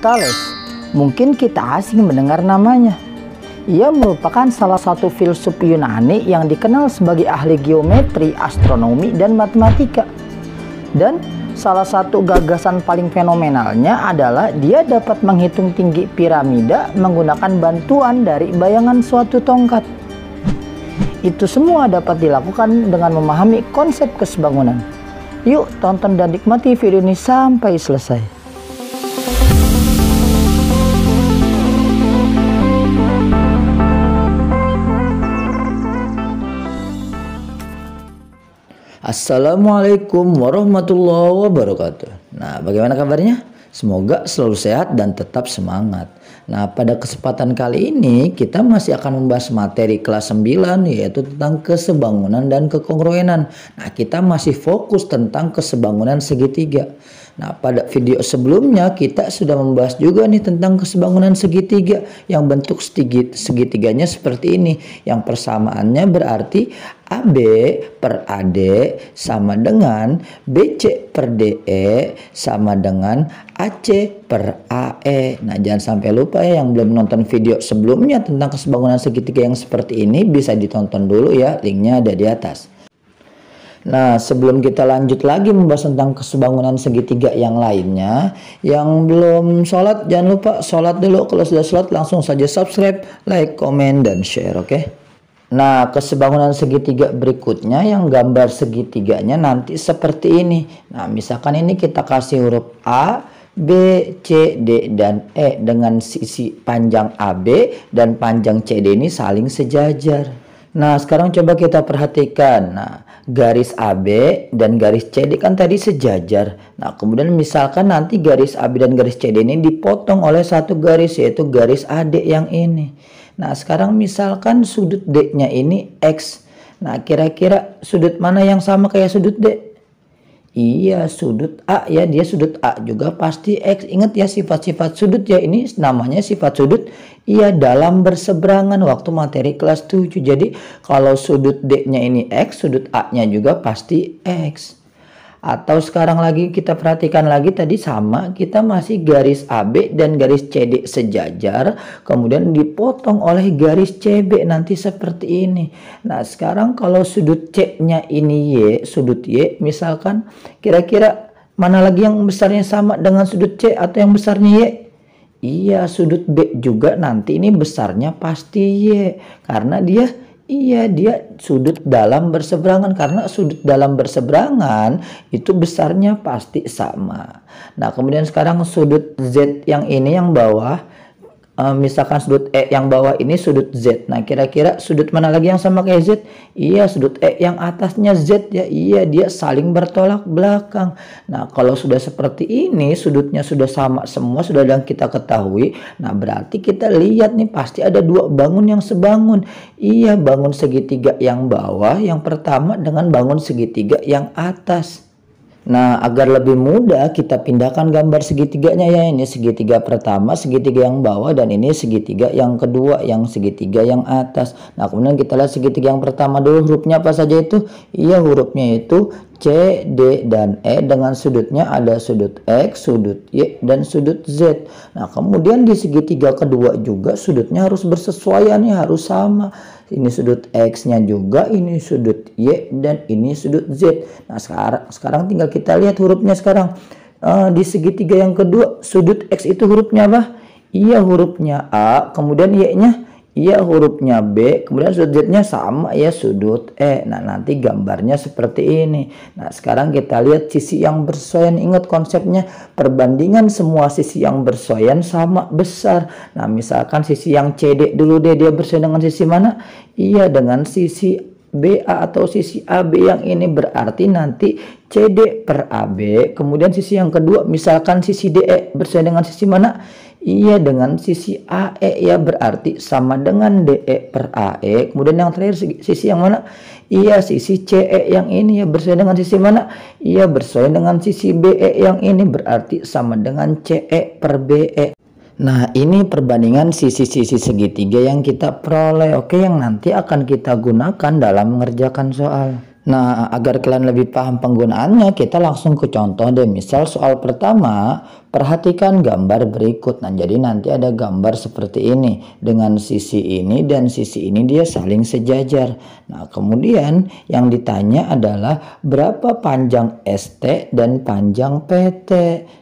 Thales. Mungkin kita asing mendengar namanya. Ia merupakan salah satu filsuf Yunani yang dikenal sebagai ahli geometri, astronomi, dan matematika. Dan salah satu gagasan paling fenomenalnya adalah dia dapat menghitung tinggi piramida menggunakan bantuan dari bayangan suatu tongkat. Itu semua dapat dilakukan dengan memahami konsep kesebangunan. Yuk tonton dan nikmati video ini sampai selesai. Assalamualaikum warahmatullahi wabarakatuh. Nah, bagaimana kabarnya? Semoga selalu sehat dan tetap semangat. Nah, pada kesempatan kali ini kita masih akan membahas materi kelas 9 yaitu tentang kesebangunan dan kekongruenan. Nah, kita masih fokus tentang kesebangunan segitiga. Nah, pada video sebelumnya kita sudah membahas juga nih tentang kesebangunan segitiga yang bentuk segitiganya seperti ini. Yang persamaannya berarti AB per AD sama dengan BC per DE sama dengan AC per AE. Nah, jangan sampai lupa ya yang belum nonton video sebelumnya tentang kesebangunan segitiga yang seperti ini bisa ditonton dulu ya, linknya ada di atas. Nah, sebelum kita lanjut lagi membahas tentang kesebangunan segitiga yang lainnya, yang belum sholat jangan lupa sholat dulu. Kalau sudah sholat langsung saja subscribe, like, komen, dan share, oke? Okay? Nah, kesebangunan segitiga berikutnya yang gambar segitiganya nanti seperti ini. Nah, misalkan ini kita kasih huruf A, B, C, D, dan E dengan sisi panjang AB dan panjang CD ini saling sejajar. Nah, sekarang coba kita perhatikan. Nah, garis AB dan garis CD kan tadi sejajar. Nah, kemudian misalkan nanti garis AB dan garis CD ini dipotong oleh satu garis yaitu garis AD yang ini. Nah, sekarang misalkan sudut D-nya ini X. Nah, kira-kira sudut mana yang sama kayak sudut D? Iya, sudut A ya, dia sudut A juga pasti X. Ingat ya sifat-sifat sudut ya, ini namanya sifat sudut. Iya, dalam berseberangan waktu materi kelas 7. Jadi, kalau sudut D-nya ini X, sudut A-nya juga pasti X. Atau sekarang lagi kita perhatikan lagi tadi sama, kita masih garis AB dan garis CD sejajar, kemudian dipotong oleh garis CB nanti seperti ini. Nah, sekarang kalau sudut C-nya ini Y, sudut Y, misalkan kira-kira mana lagi yang besarnya sama dengan sudut C atau yang besarnya Y? Iya, sudut B juga nanti ini besarnya pasti Y karena dia Iya, dia sudut dalam berseberangan karena sudut dalam berseberangan itu besarnya pasti sama. Nah, kemudian sekarang sudut Z yang ini yang bawah uh, misalkan sudut E yang bawah ini sudut Z. Nah, kira-kira sudut mana lagi yang sama kayak Z? Iya, sudut E yang atasnya Z ya. Iya, dia saling bertolak belakang. Nah, kalau sudah seperti ini, sudutnya sudah sama semua, sudah yang kita ketahui. Nah, berarti kita lihat nih pasti ada dua bangun yang sebangun. Iya, bangun segitiga yang bawah yang pertama dengan bangun segitiga yang atas. Nah, agar lebih mudah kita pindahkan gambar segitiganya ya. Ini segitiga pertama, segitiga yang bawah dan ini segitiga yang kedua, yang segitiga yang atas. Nah, kemudian kita lihat segitiga yang pertama dulu hurufnya apa saja itu? Iya, hurufnya itu C, D, dan E dengan sudutnya ada sudut X, sudut Y, dan sudut Z. Nah, kemudian di segitiga kedua juga sudutnya harus bersesuaian ya, harus sama. Ini sudut X-nya juga, ini sudut Y, dan ini sudut Z. Nah, sekarang sekarang tinggal kita lihat hurufnya sekarang. Uh, di segitiga yang kedua, sudut X itu hurufnya apa? Iya, hurufnya A, kemudian Y-nya Iya hurufnya B, kemudian sudut Z-nya sama ya sudut E. Nah nanti gambarnya seperti ini. Nah sekarang kita lihat sisi yang bersesuaian. Ingat konsepnya perbandingan semua sisi yang bersesuaian sama besar. Nah misalkan sisi yang CD dulu deh dia bersesuaian dengan sisi mana? Iya dengan sisi BA atau sisi AB yang ini berarti nanti CD per AB. Kemudian sisi yang kedua misalkan sisi DE bersesuaian dengan sisi mana? Iya dengan sisi AE ya berarti sama dengan DE per AE. Kemudian yang terakhir sisi yang mana? Iya sisi CE yang ini ya bersesuaian dengan sisi mana? Iya bersesuaian dengan sisi BE yang ini berarti sama dengan CE per BE. Nah ini perbandingan sisi-sisi segitiga yang kita peroleh. Oke yang nanti akan kita gunakan dalam mengerjakan soal. Nah, agar kalian lebih paham penggunaannya, kita langsung ke contoh deh. Misal soal pertama, perhatikan gambar berikut. Nah, jadi nanti ada gambar seperti ini. Dengan sisi ini dan sisi ini dia saling sejajar. Nah, kemudian yang ditanya adalah berapa panjang ST dan panjang PT.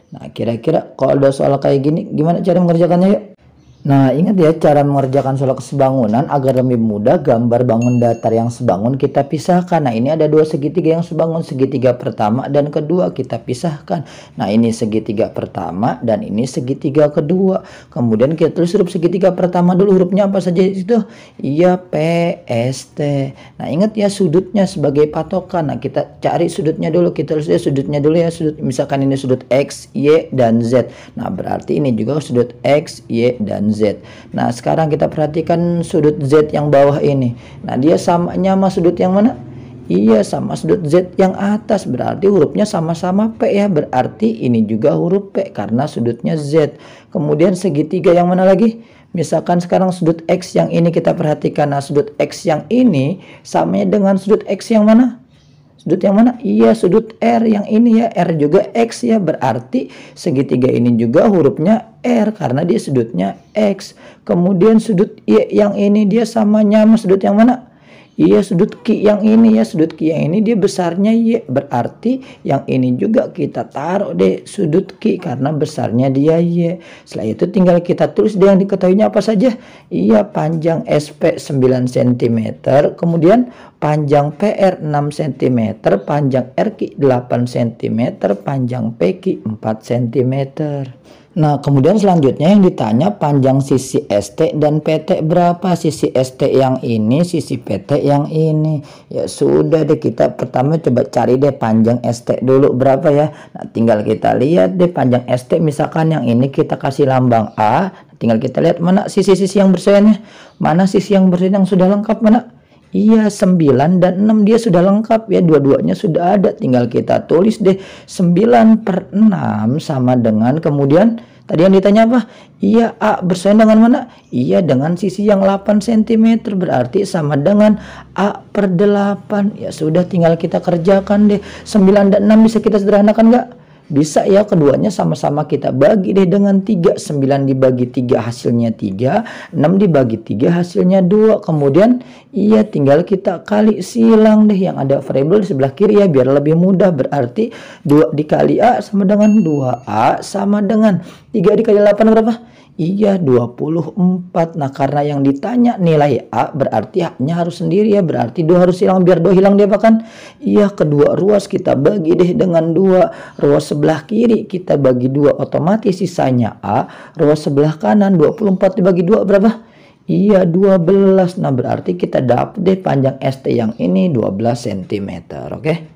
Nah, kira-kira kalau ada soal kayak gini, gimana cara mengerjakannya yuk? Nah, ingat ya cara mengerjakan soal sebangunan agar lebih mudah gambar bangun datar yang sebangun kita pisahkan. Nah, ini ada dua segitiga yang sebangun, segitiga pertama dan kedua kita pisahkan. Nah, ini segitiga pertama dan ini segitiga kedua. Kemudian kita tulis huruf segitiga pertama dulu hurufnya apa saja itu? Iya, PST. Nah, ingat ya sudutnya sebagai patokan. Nah, kita cari sudutnya dulu. Kita tulis ya sudutnya dulu ya sudut misalkan ini sudut X, Y dan Z. Nah, berarti ini juga sudut X, Y dan Z. Nah, sekarang kita perhatikan sudut Z yang bawah ini. Nah, dia samanya sama sudut yang mana? Iya, sama sudut Z yang atas. Berarti hurufnya sama-sama P ya. Berarti ini juga huruf P karena sudutnya Z. Kemudian segitiga yang mana lagi? Misalkan sekarang sudut X yang ini kita perhatikan. Nah, sudut X yang ini samanya dengan sudut X yang mana? Sudut yang mana? Iya, sudut R yang ini ya. R juga X ya. Berarti segitiga ini juga hurufnya R karena dia sudutnya X. Kemudian sudut Y yang ini dia sama sudut yang mana? Iya sudut Q yang ini ya sudut Q yang ini dia besarnya Y. Berarti yang ini juga kita taruh deh sudut Q karena besarnya dia Y. Setelah itu tinggal kita tulis deh yang diketahuinya apa saja. Iya panjang SP 9 cm kemudian panjang PR 6 cm panjang RQ 8 cm panjang PQ 4 cm Nah, kemudian selanjutnya yang ditanya panjang sisi ST dan PT berapa? Sisi ST yang ini, sisi PT yang ini. Ya sudah deh kita pertama coba cari deh panjang ST dulu berapa ya. Nah, tinggal kita lihat deh panjang ST misalkan yang ini kita kasih lambang A. Tinggal kita lihat mana sisi-sisi yang berseannya. Mana sisi yang bersean yang sudah lengkap mana? Iya 9 dan 6 dia sudah lengkap ya. Dua-duanya sudah ada. Tinggal kita tulis deh. 9 per 6 sama dengan kemudian tadi yang ditanya apa? Iya A bersaing dengan mana? Iya dengan sisi yang 8 cm berarti sama dengan A per 8 ya sudah tinggal kita kerjakan deh. 9 dan 6 bisa kita sederhanakan enggak bisa ya keduanya sama-sama kita bagi deh dengan 3 9 dibagi 3 hasilnya 3 6 dibagi 3 hasilnya 2 kemudian iya tinggal kita kali silang deh. Yang ada variabel di sebelah kiri ya biar lebih mudah. Berarti 2 dikali A sama dengan 2A sama dengan 3 dikali 8 berapa Iya 24 Nah karena yang ditanya nilai A berarti haknya harus sendiri ya. Berarti dua harus hilang biar dua hilang dia bahkan Iya kedua ruas kita bagi deh dengan dua. Ruas sebelah kiri kita bagi dua otomatis sisanya A. Ruas sebelah kanan 24 dibagi dua berapa? Iya 12 Nah berarti kita dapat deh panjang ST yang ini 12 cm Oke? okay?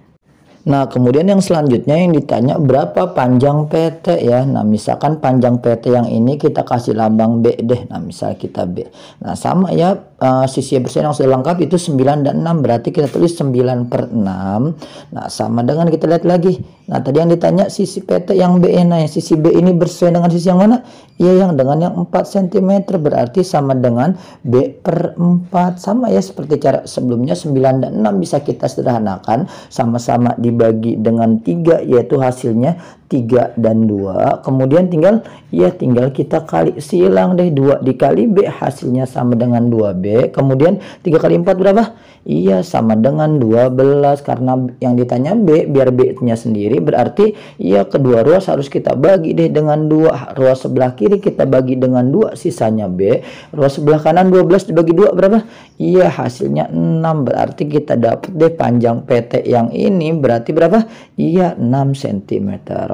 Nah, kemudian yang selanjutnya yang ditanya berapa panjang PT ya. Nah, misalkan panjang PT yang ini kita kasih lambang B deh. Nah, misal kita B. Nah, sama ya uh, sisi bersih yang sudah lengkap itu 9 dan 6 berarti kita tulis 9 per 6. Nah, sama dengan kita lihat lagi. Nah, tadi yang ditanya sisi PT yang B nah, yang sisi B ini bersesuaian dengan sisi yang mana? Iya, yang dengan yang 4 cm berarti sama dengan B per 4. Sama ya seperti cara sebelumnya 9 dan 6 bisa kita sederhanakan sama-sama di dibagi dengan tiga yaitu hasilnya 3 dan 2 kemudian tinggal ya tinggal kita kali silang deh 2 dikali B hasilnya sama dengan 2B kemudian 3 kali 4 berapa? Iya sama dengan 12 karena yang ditanya B biar B nya sendiri berarti ya kedua ruas harus kita bagi deh dengan 2 ruas sebelah kiri kita bagi dengan 2 sisanya B. Ruas sebelah kanan 12 dibagi 2 berapa? Iya hasilnya 6 berarti kita dapat deh panjang PT yang ini berarti berapa? Iya 6 cm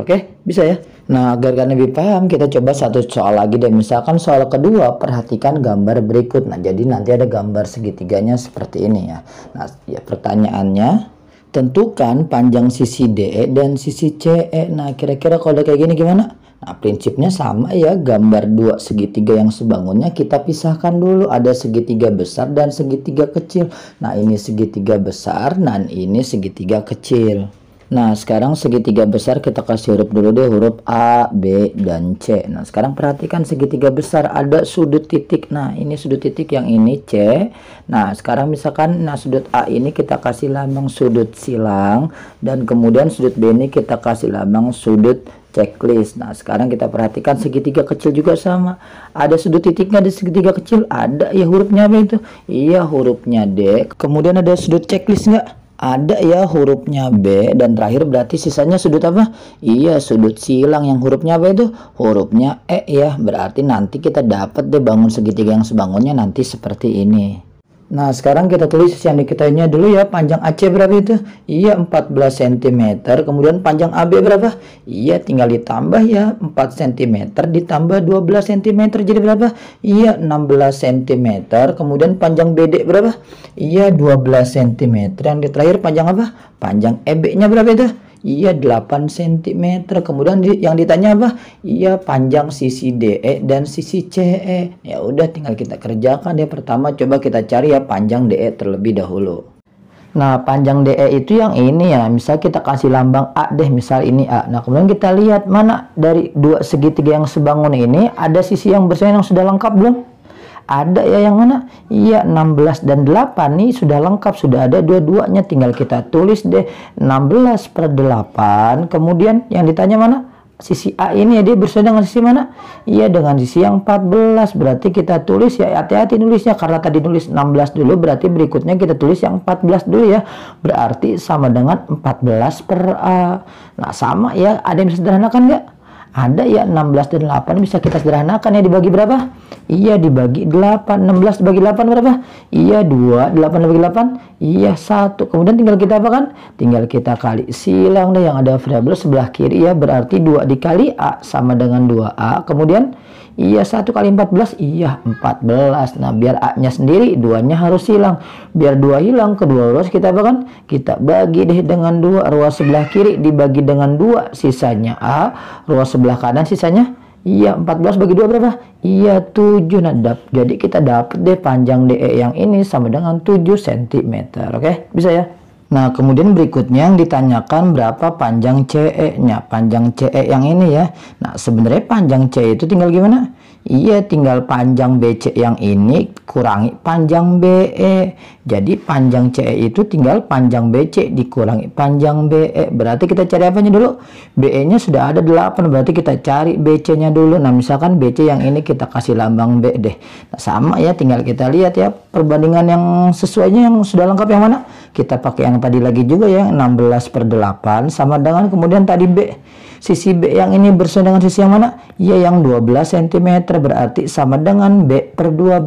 Oke, bisa ya. Nah, agar kalian lebih paham, kita coba satu soal lagi deh. Misalkan soal kedua, perhatikan gambar berikut. Nah, jadi nanti ada gambar segitiganya seperti ini ya. Nah, ya pertanyaannya, tentukan panjang sisi DE dan sisi CE. Nah, kira-kira kalau kayak gini gimana? Nah, prinsipnya sama ya, gambar dua segitiga yang sebangunnya kita pisahkan dulu. Ada segitiga besar dan segitiga kecil. Nah, ini segitiga besar dan ini segitiga kecil. Nah, sekarang segitiga besar kita kasih huruf dulu deh, huruf A, B, dan C. Nah, sekarang perhatikan segitiga besar ada sudut titik. Nah, ini sudut titik yang ini C. Nah, sekarang misalkan nah sudut A ini kita kasih lambang sudut silang dan kemudian sudut B ini kita kasih lambang sudut checklist. Nah, sekarang kita perhatikan segitiga kecil juga sama. Ada sudut titiknya di segitiga kecil, ada ya hurufnya apa itu? Iya, hurufnya D. Kemudian ada sudut checklist enggak? Ada ya hurufnya B dan terakhir berarti sisanya sudut apa? Iya sudut silang yang hurufnya apa itu? Hurufnya E ya berarti nanti kita dapat deh bangun segitiga yang sebangunnya nanti seperti ini. Nah sekarang kita tulis yang diketahuinya dulu ya panjang AC berapa itu? Iya 14 cm kemudian panjang AB berapa? Iya tinggal ditambah ya 4 cm ditambah 12 cm jadi berapa? Iya 16 cm kemudian panjang BD berapa? Iya 12 cm yang terakhir panjang apa? Panjang EB nya berapa itu? Iya 8 cm. Kemudian di, yang ditanya apa? Iya panjang sisi DE dan sisi CE. Ya udah tinggal kita kerjakan ya. Pertama coba kita cari ya panjang DE terlebih dahulu. Nah, panjang DE itu yang ini ya. Misal kita kasih lambang A deh, misal ini A. Nah, kemudian kita lihat mana dari dua segitiga yang sebangun ini ada sisi yang bersama yang sudah lengkap belum? Ada ya yang mana? Iya 16 dan 8 nih sudah lengkap, sudah ada dua-duanya. Tinggal kita tulis deh 16 per 8. Kemudian yang ditanya mana? Sisi A ini ya dia bersama dengan sisi mana? Iya dengan sisi yang 14 Berarti kita tulis ya hati-hati nulisnya Karena tadi nulis 16 dulu Berarti berikutnya kita tulis yang 14 dulu ya Berarti sama dengan 14 per A Nah sama ya Ada yang bisa sederhanakan nggak? Ada ya 16 dan 8 bisa kita sederhanakan ya dibagi berapa? Iya dibagi 8. 16 dibagi 8 berapa? Iya 2. 8 dibagi 8? Iya 1. Kemudian tinggal kita apa kan? Tinggal kita kali silang deh yang ada variabel sebelah kiri ya berarti 2 dikali A sama dengan 2A. Kemudian Iya 1 kali 14 Iya 14 Nah biar A nya sendiri duanya harus hilang. Biar dua hilang kedua ruas kita apa kan? Kita bagi deh dengan dua Ruas sebelah kiri dibagi dengan dua Sisanya A Ruas sebelah kanan sisanya Iya 14 bagi 2 berapa? Iya 7 nah, dap, Jadi kita dapat deh panjang DE yang ini sama dengan 7 cm Oke? Bisa ya Nah, kemudian berikutnya yang ditanyakan berapa panjang CE-nya. Panjang CE yang ini ya. Nah, sebenarnya panjang CE itu tinggal gimana? Iya, tinggal panjang BC yang ini kurangi panjang BE. Jadi panjang CE itu tinggal panjang BC dikurangi panjang BE. Berarti kita cari apanya dulu? BE-nya sudah ada 8, berarti kita cari BC-nya dulu. Nah, misalkan BC yang ini kita kasih lambang B deh. Nah, sama ya, tinggal kita lihat ya perbandingan yang sesuainya yang sudah lengkap yang mana? Kita pakai yang tadi lagi juga ya, 16 per 8 sama dengan kemudian tadi B. Sisi B yang ini bersama dengan sisi yang mana? Ya yang 12 cm berarti sama dengan B per 12.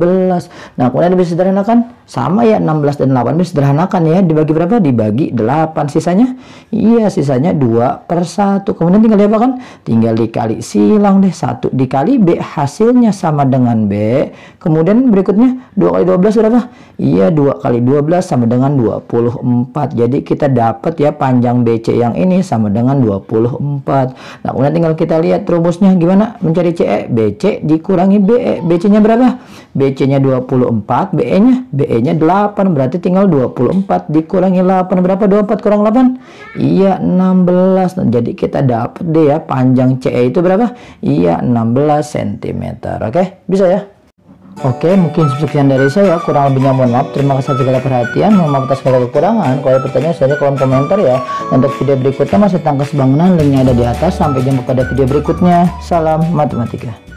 Nah kemudian bisa sederhanakan sama ya 16 dan 8 bisa sederhanakan ya dibagi berapa? Dibagi 8 sisanya? Iya sisanya 2 per 1. Kemudian tinggal diapakan? Tinggal dikali silang deh 1 dikali B hasilnya sama dengan B. Kemudian berikutnya 2 kali 12 berapa? Iya 2 kali 12 sama dengan 24. Jadi kita dapat ya panjang BC yang ini sama dengan 24. Nah, kemudian tinggal kita lihat rumusnya gimana mencari CE. BC dikurangi BE. BC-nya berapa? BC-nya 24, BE-nya BE-nya 8. Berarti tinggal 24 dikurangi 8 berapa? 24 kurang 8? Iya, 16. Nah, jadi kita dapat deh ya panjang CE itu berapa? Iya, 16 cm. Oke, bisa ya? Oke, mungkin sekian dari saya. Kurang lebihnya mohon maaf. Terima kasih segala perhatian. Mohon maaf atas segala kekurangan. Kalau ada pertanyaan, saya kolom komentar ya. Untuk video berikutnya masih tentang bangunan. Linknya ada di atas. Sampai jumpa pada video berikutnya. Salam matematika.